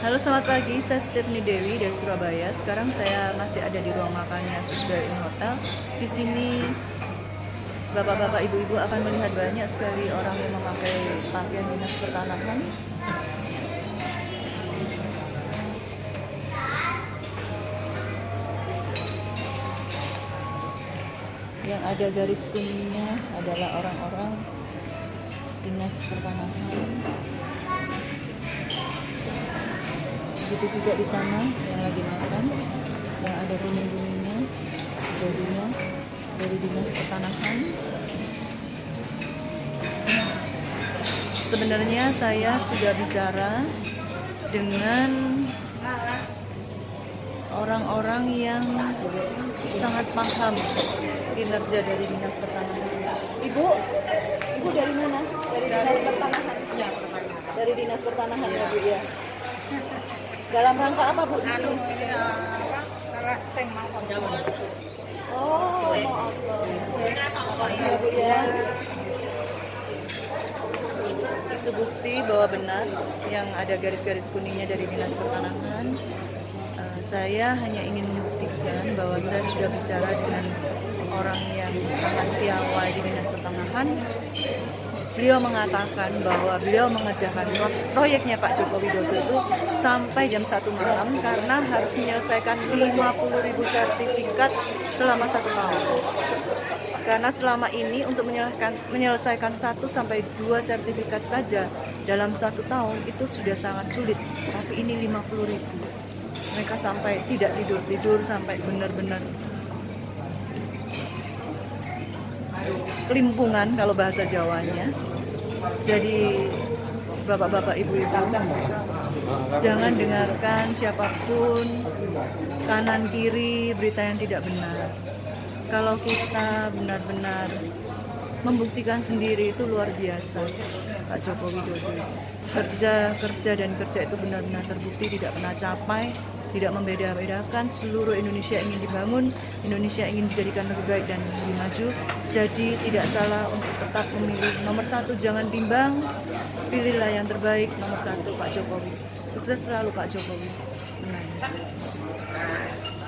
Halo selamat pagi, saya Stephanie Dewi dari Surabaya. Sekarang saya masih ada di ruang makannya Susberry Inn Hotel. Di sini bapak-bapak, ibu-ibu akan melihat banyak sekali orang yang memakai pakaian dinas pertanahan. Yang ada garis kuningnya adalah orang-orang dinas pertanahan. Begitu juga di sana yang lagi makan. Yang ada kuning kuningnya jadinya dari dinas pertanahan sebenarnya saya sudah bicara dengan orang-orang yang sangat paham kinerja dari dinas pertanahan ibu? Ibu dari mana? Dari dinas pertanahan ya dari dinas pertanahan ya bu ya dalam rangka apa Bu? Anu ini apa? Teng mau Jawa. Oh, maaf. Makasih ya Bu ya. Itu bukti bahwa benar yang ada garis-garis kuningnya dari Dinas Pertanahan. Uh, saya hanya ingin membuktikan bahwa saya sudah bicara dengan orang yang sangat piawai di Dinas Pertanahan beliau mengatakan bahwa beliau mengerjakan proyeknya Pak Joko Widodo itu sampai jam 1 malam karena harus menyelesaikan 50 ribu sertifikat selama satu tahun. Karena selama ini untuk menyelesaikan, menyelesaikan 1 sampai 2 sertifikat saja dalam satu tahun itu sudah sangat sulit. Tapi ini 50 ribu. Mereka sampai tidak tidur-tidur sampai benar-benar kelimpungan kalau bahasa Jawanya. Jadi bapak-bapak ibu-ibu jangan dengarkan siapa pun kanan kiri berita yang tidak benar. Kalau kita benar-benar membuktikan sendiri itu luar biasa Pak Joko Widodo kerja kerja dan kerja itu benar-benar terbukti tidak pernah capai tidak membeda-bedakan seluruh Indonesia ingin dibangun, Indonesia ingin dijadikan lebih baik dan lebih maju. Jadi tidak salah untuk tetap memilih nomor satu jangan bimbang, pilihlah yang terbaik nomor satu Pak Jokowi. Sukses selalu Pak Jokowi. Menang.